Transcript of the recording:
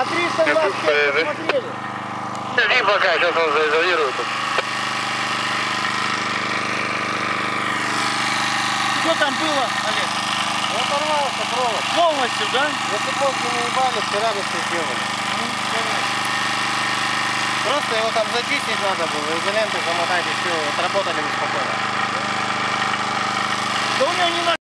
А 325 посмотрели? Жди пока, сейчас он заизолирует. Что там было, Олег? Я порвался провод. Полностью, да? Если полки не ебали, вчера бы все сделали. Ну, Просто его там зачистить надо было, изоленты замотать и все, отработали бы спокойно. Да у него не надо.